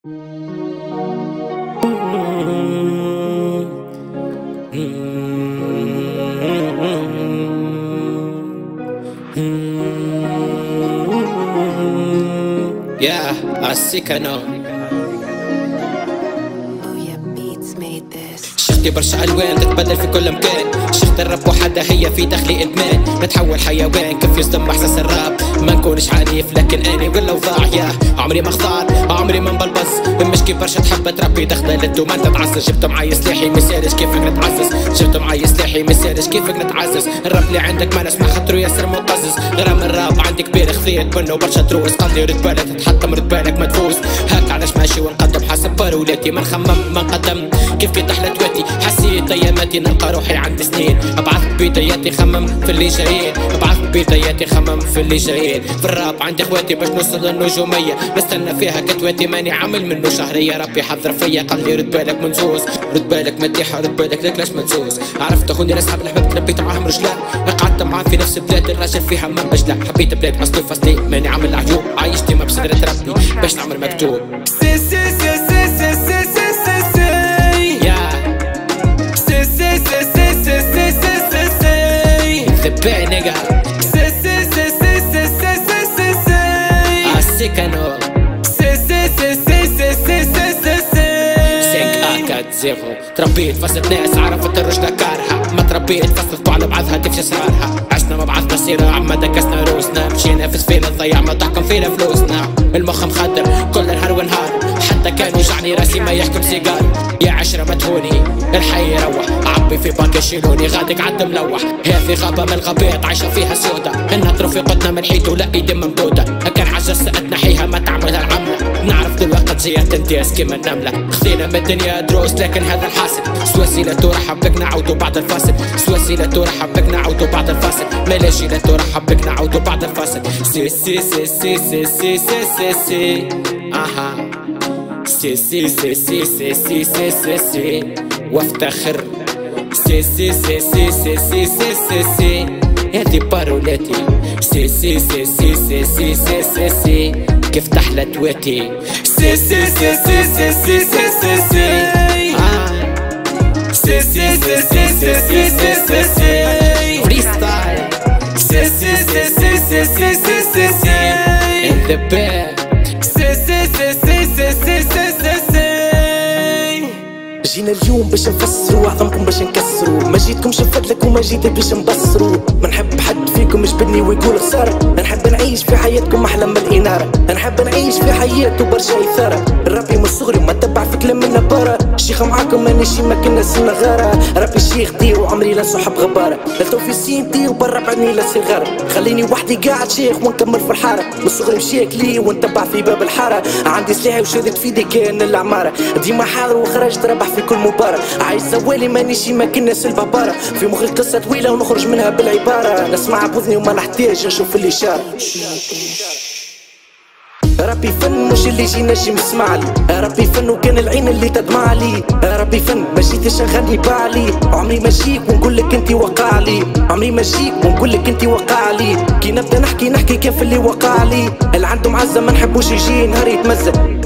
Yeah, I sick know. شفتي برشا ألوان تتبدل في كل مكان. شفت الراب وحدة هي في داخلي إدمان. نتحول حيوان كيف يصدم إحساس الراب؟ ما نكونش عنيف لكن اني والأوضاع يا عمري ما اختار عمري كي برشا تحب تربي دخلت وما تتعزز جبت معايا سلاحي مسالش كيفك نتعزز؟ جبت معايا سلاحي مسالش كيفك نتعزز؟ الراب اللي عندك ما نسمع خاطرو ياسر مقزز. غرام الراب عندي كبير خذيت منه برشا دروس. قصدي رد بالك تتحطم رد بالك ما تفوز. هاك علاش ماشي ونقدم. حسب برولاتي ما نخمم ما نقدم كيف كي تحلى تواتي. حسيت أياماتي نلقى روحي عندي سنين. أبعث بداياتي خمم في اللي جايين ابعث بداياتي خمم في اللي جايين في الراب عندي اخواتي باش نوصل للنجومية. نستنى فيها كتواتي ماني عامل منه شهرية. ربي حضر فيا قال لي رد بالك منزوز رد بالك مديحة رد بالك لك لاش منزوز عرفت اخوني اصحاب الحباب تربيت معاهم رجلان قعدت معاه في نفس بلاد الراجل فيها ما بجلة حبيت بلاد اصلي فصلي ماني عامل عيوب عايشتي ما بصدرة ربي باش نعمل مكتوب. سي ذا باي نيجا سي سي سي سي سي سي سي سي سي اسيكانو سي سي سي سي سي سي سي سي سي 5 اكاد زيرو تربيت فصلت ناس عرفت الرجلة كارها ما تربيت فصلت على بعضها تفشى اسرارها عشنا مع بعضنا صراع ما دكسنا روسنا مشينا في سفينة ضيع ما تحكم فينا فلوسنا المخ مخدر كل نهار ونهار حتى كان يوجعني راسي ما يحكم سيجار. يا عشرة ما تهوني الحي يروح. عبي في باك يشيلوني غادي عد ملوح هذه غابة من الغابات عايشة فيها سودة. إنها رفيقتنا من حيط ولا ايدي ممدودة كان عجز تنحيها ما تعملها العملة. نعرف دلوقتي زيادة انتياس كيما النملة. خذينا من الدنيا دروس لكن هذا الحاصل سواسي لا ترحب بك نعودوا بعد الفاصل سواسي لا ترحب بك نعودوا بعد الفاصل ملاجي لا ترحب بك نعودوا بعد الفاصل سي سي سي سي سي سي سي سي سي. أها. سي سي سي سي سي سي سي سي سي وافتخر سي سي سي سي سي سي سي سي سي هذه بارولاتي سي سي سي سي سي سي سي سي سي كيف تحلى تواتي سي سي سي سي سي سي سي سي سي آه. سي سي سي سي سي سي سي سي سي ستايل سي سي سي سي سي سي سي سي سي in the bed جينا اليوم باش نفسروا عظمكم باش نكسروا. ما جيتكمش نفدلك وما جيت باش نبصروا. ما نحب فيكم يجبدني ويقول خسارة. نحب نعيش في حياتكم أحلى من الإنارة. نحب نعيش في حياته برشا إثارة. ربي من صغري وما تبع في كلام من نبارة شيخ معاكم ماني شي ما كنا سنة غارة. ربي شيخ دي وعمري لا صحب غبارة. لا تو في سينتي وبرا بعدني لا صغارة. خليني وحدي قاعد شيخ ونكمل في الحارة من صغري مشيك لي ونتبع في باب الحارة. عندي سلاحي وشدت في ايدي كان العمارة. ديما حاضر وخرجت ربح في كل مباراة. عايش زوالي ماني شي ما كنا البابارة. في مخي قصة طويلة ونخرج منها بالعبارة. نسمع ياخذني وما نحتاج نشوف اللي شاف ربي فن مش اللي يجي نجم يسمعلي ربي فن وكان العين اللي تدمع لي. ربي فن ما جيتش شغلني بعلي عمري ما جيك ونقول لك انت وقع لي. عمري ما جيك ونقول لك انت وقع لي. كي نبدأ نحكي نحكي كيف اللي وقع لي. اللي عنده معزه ما نحبوش يجي نهار يتمزق.